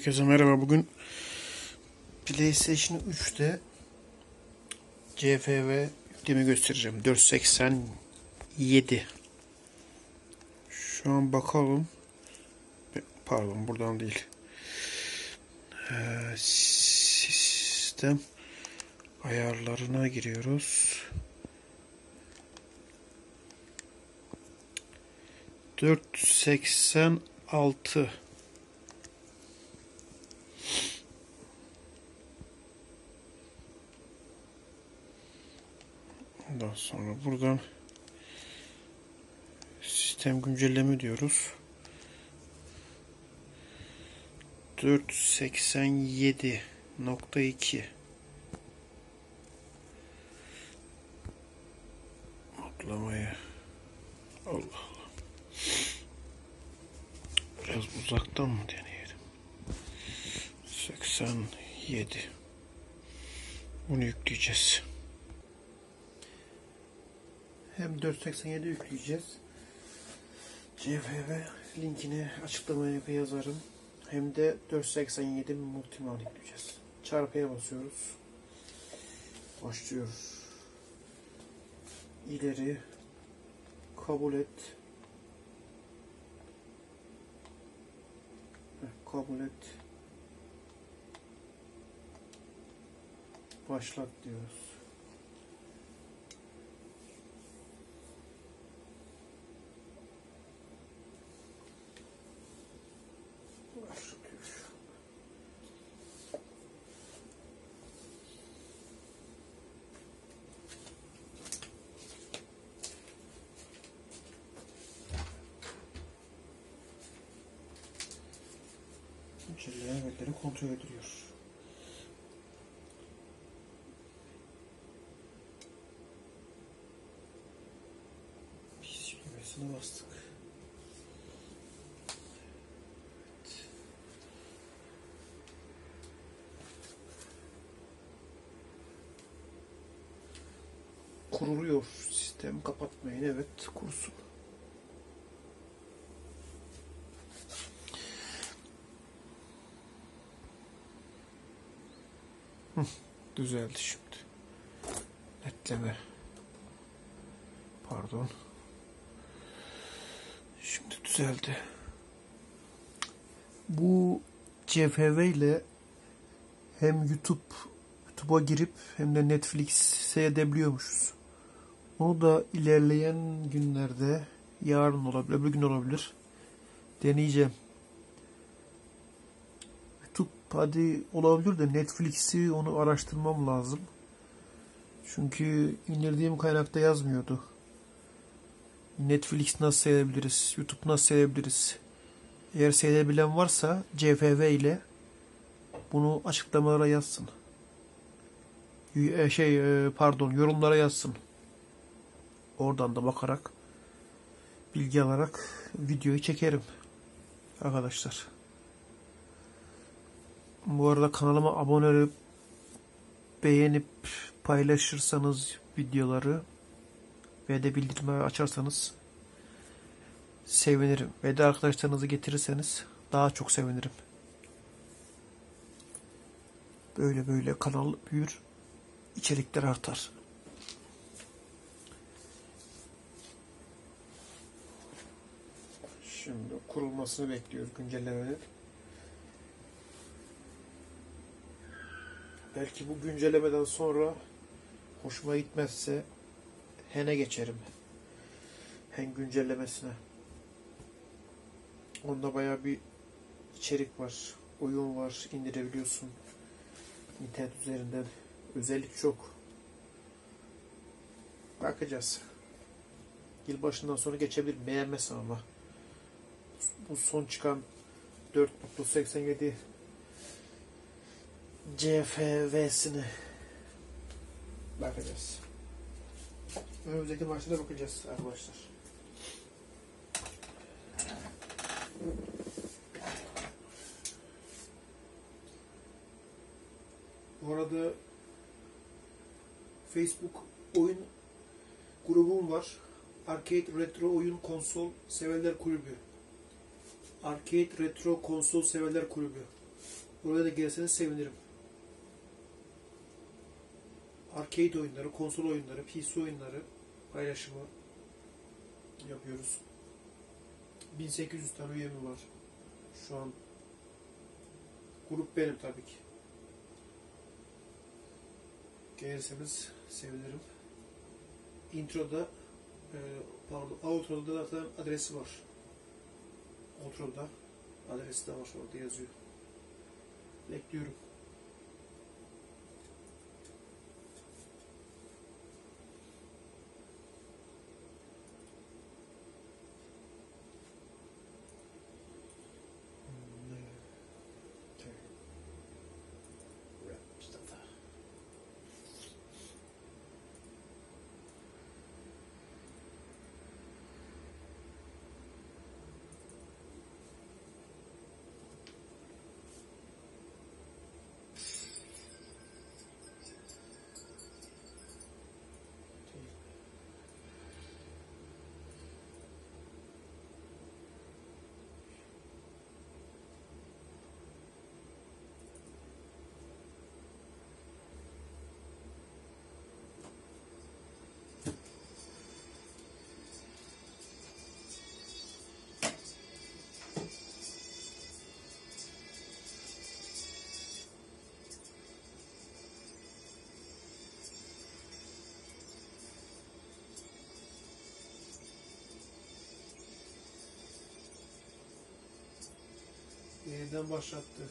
Herkese merhaba. Bugün PlayStation 3'te CFV yüklemi göstereceğim. 487. Şu an bakalım. Pardon buradan değil. Ee, sistem ayarlarına giriyoruz. 486 Ondan sonra buradan sistem güncelleme diyoruz. 487.2 Atlamayı Allah Allah. Biraz uzaktan mı deneyelim? 87 Bunu yükleyeceğiz hem 487 yükleyeceğiz. CFV linkini açıklamaya yazarım. Hem de 487 multimal yükleyeceğiz. Çarpıya basıyoruz. Başlıyoruz. İleri kabul et. Kabul et. Başlat diyoruz. İçerileyen evetleri kontrol ediliyor. Pis düğmesine bastık. Evet. Kuruluyor sistem kapatmayın evet kursun. Düzeldi şimdi. Netleme. Pardon. Şimdi düzeldi. Bu CFV ile hem YouTube YouTube'a girip hem de Netflix seyredebiliyormuşuz. Onu da ilerleyen günlerde yarın olabilir, öbür gün olabilir. Deneyeceğim. Hadi olabilir de Netflix'i onu araştırmam lazım. Çünkü indirdiğim kaynakta yazmıyordu. Netflix nasıl seyredebiliriz? YouTube nasıl seyredebiliriz? Eğer seyredebilen varsa CFV ile bunu açıklamalara yazsın. Şey pardon yorumlara yazsın. Oradan da bakarak bilgi alarak videoyu çekerim. Arkadaşlar. Bu arada kanalıma abone olup beğenip paylaşırsanız videoları ve de bildirimleri açarsanız sevinirim. Ve de arkadaşlarınızı getirirseniz daha çok sevinirim. Böyle böyle kanal büyür, içerikler artar. Şimdi kurulmasını bekliyoruz güncellemenin. Belki bu güncellemeden sonra hoşuma gitmezse Hen'e geçerim. Hen güncellemesine. Onda baya bir içerik var. Oyun var. indirebiliyorsun. İnternet üzerinden. Özellik çok. Bakacağız. Yılbaşından sonra geçebilir. Beğenmezsem ama. Bu son çıkan 4.87 CFV'sini bakacağız. Önümüzdeki maçlara bakacağız arkadaşlar. Bu arada Facebook oyun grubum var. Arcade Retro Oyun Konsol Severler Kulübü. Arcade Retro Konsol Severler Kulübü. Oraya da gelseniz sevinirim. Arcade oyunları, konsol oyunları, PC oyunları paylaşımı yapıyoruz. 1800 tane üyemi var. Şu an grup benim tabii ki. Gelirseniz sevinirim. Introda e, pardon, outro'da da zaten adresi var. Outro'da adresi de var orada yazıyor. Bekliyorum. Yeniden başlattı.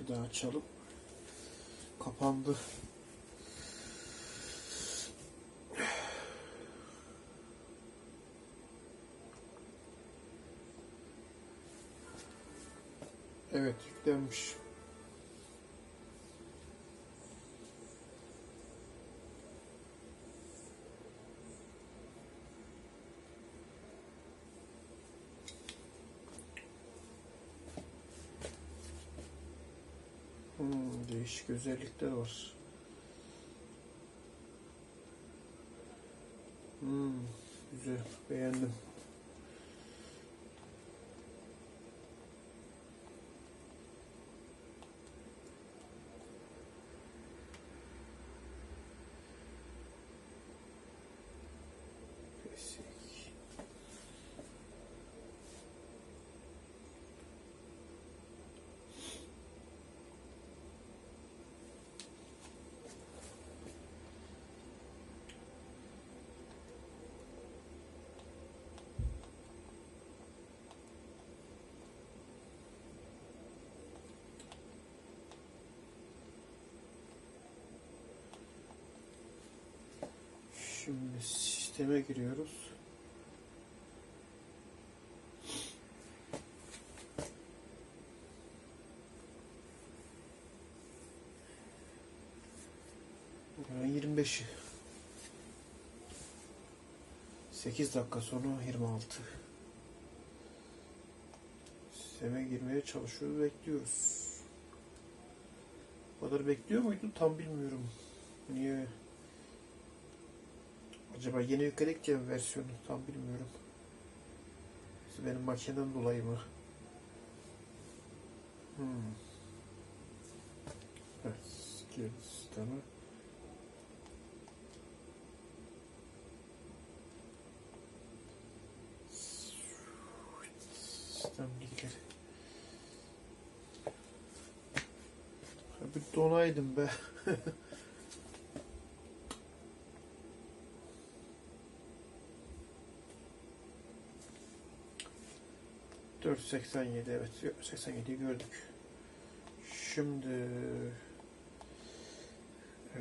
Bir daha açalım. Kapandı. Evet yüklenmiş. Hmm, değişik özellikler var. Hmm, güzel, beğendim. Basic. Şimdi sisteme giriyoruz. Yani 25'i. 8 dakika sonra 26. Sisteme girmeye çalışıyoruz, bekliyoruz. Bu kadar bekliyor muydu tam bilmiyorum. Niye? Acaba yeni yükledikçe mi versiyonu tam bilmiyorum. Benim makineden dolayı mı? Hmm. Evet, geri sisteme. Sistem bilgileri. Bir donaydım be. Dört seksen yedi evet 87'yi gördük. Şimdi e,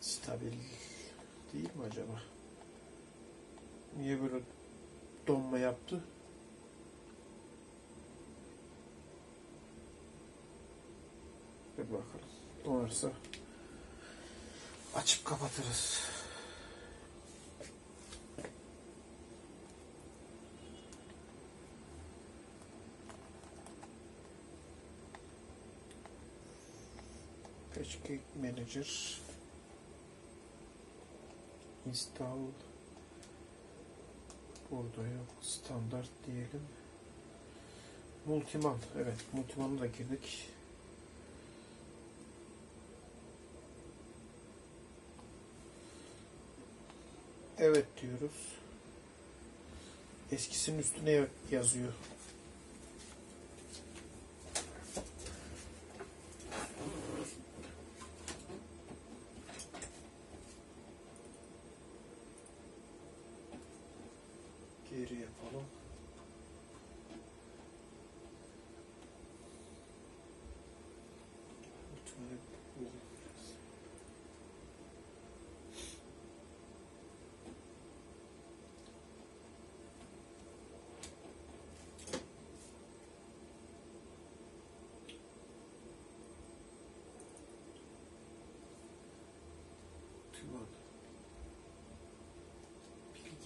stabil değil mi acaba? Niye böyle donma yaptı? Bir bakalım. Donarsa açıp kapatırız. Manager Install Burada yok. Standart diyelim. Multiman. Evet. Multiman'a da girdik. Evet diyoruz. Eskisinin üstüne yazıyor.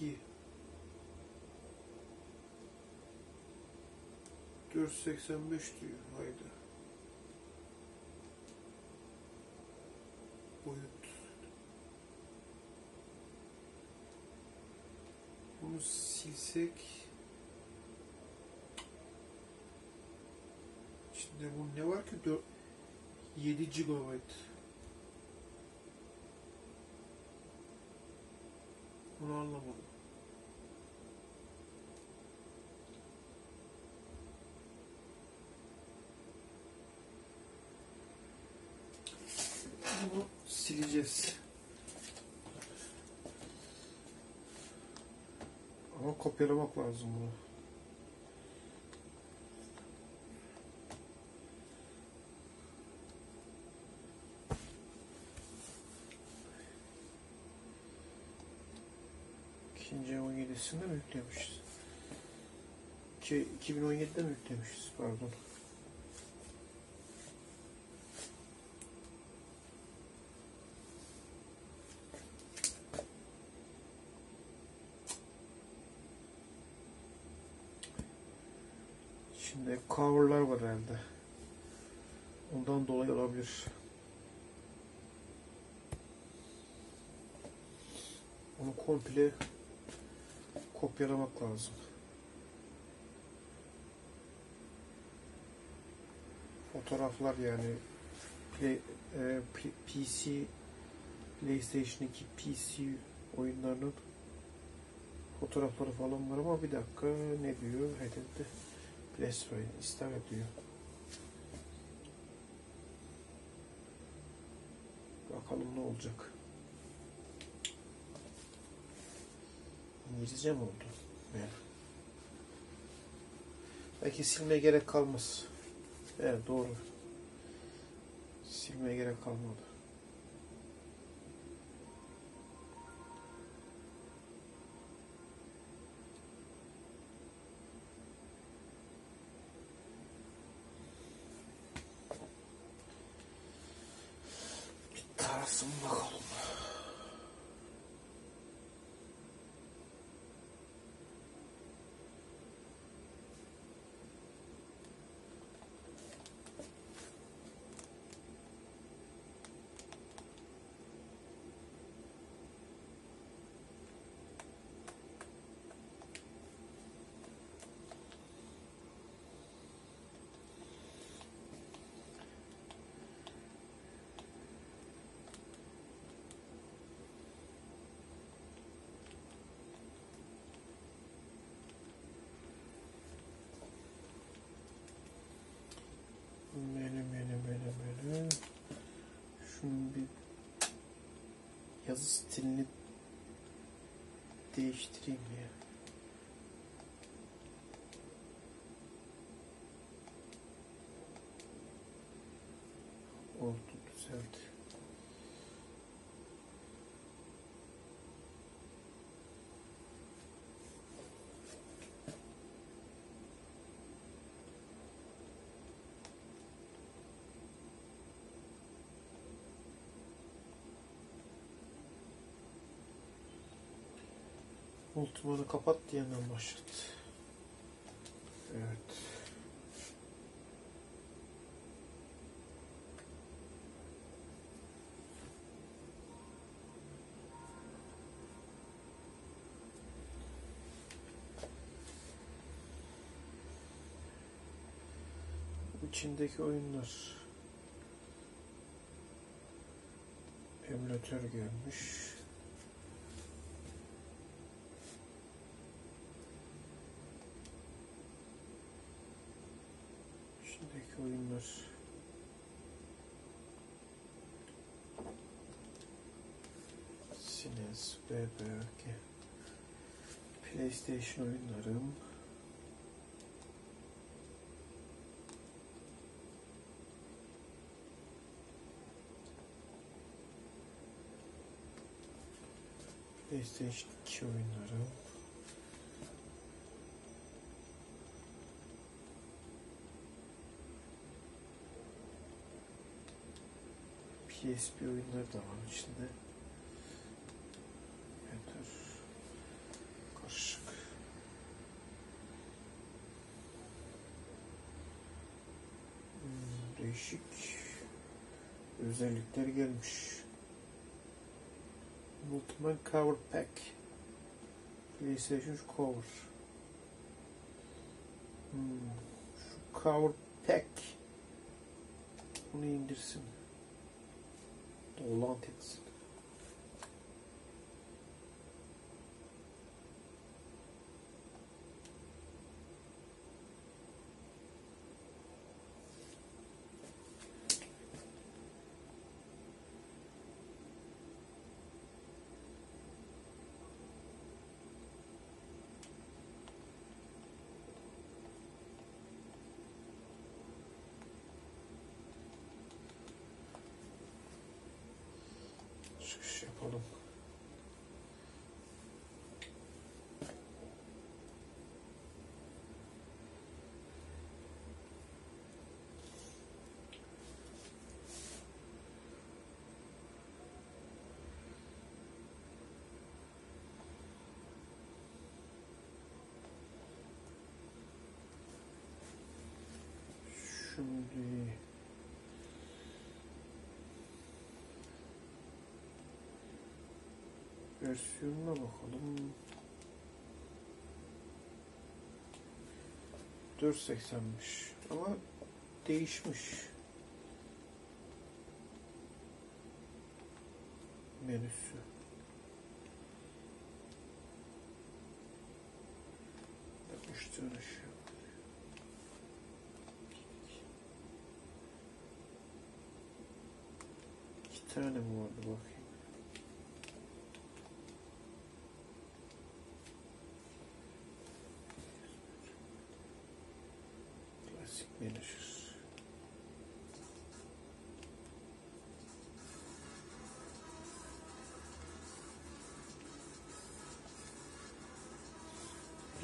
2 485 diyor. Haydi. Boyut. Bunu silsek içinde bu ne var ki 4 7 GB bunu anlamadım. Bunu sileceğiz. Ama kopyalamak lazım bunu. İkinci 17'sinde mi yüklemişiz? Ki 2017'de mi yüklemişiz? Pardon. Şimdi coverlar var herhalde. Ondan dolayı olabilir. Onu komple kopyalamak lazım. Fotoğraflar yani Play, e, PC PlayStation 2 PC oyunlarının fotoğrafları falan var ama bir dakika ne diyor? Hedefte Play ister diyor. Bakalım ne olacak. İngilizce mi oldu? Yani. Belki silmeye gerek kalmaz. Evet doğru. Silmeye gerek kalmadı. Yazı stilini değiştireyim ya. Oldu düzeldi. Multimanı kapat diyenden başladı. Evet. İçindeki oyunlar. Emülatör gelmiş. İçindeki oyunlar. Sines, BBG, PlayStation oyunlarım. PlayStation 2 oyunları. PSP oyunları da var içinde. Enter. Karışık. Hmm, değişik özellikler gelmiş. Multiman Cover Pack. PlayStation Cover. Hmm. Şu Cover Pack. Bunu indirsin. Dolant etsin. Çıkış yapalım. Şimdi versiyonuna bakalım. 4.80'miş ama değişmiş. Menüsü. Yapmıştır aşağı. İki tane mi vardı bakayım.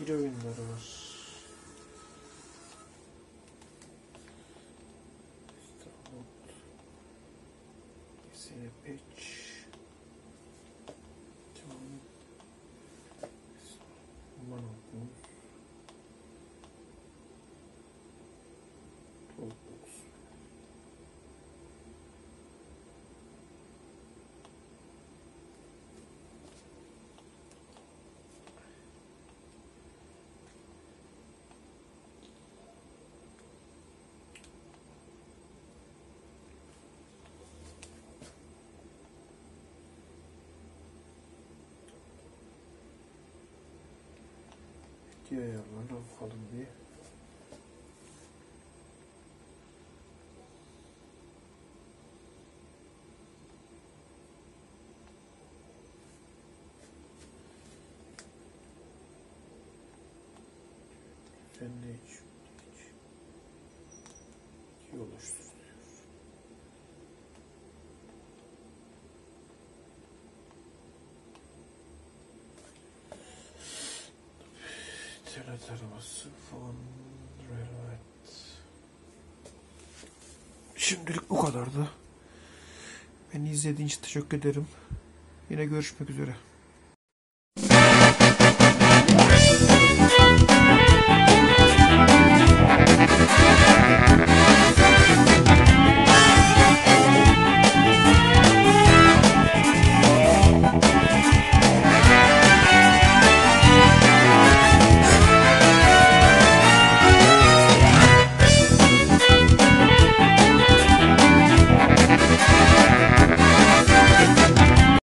Bir oyunları var. ikiye ayarlarına bakalım bir. Sen ne iç? İç. İki oluştur. Arabası falan. Railway. Şimdilik bu kadardı. Beni izlediğin için teşekkür ederim. Yine görüşmek üzere.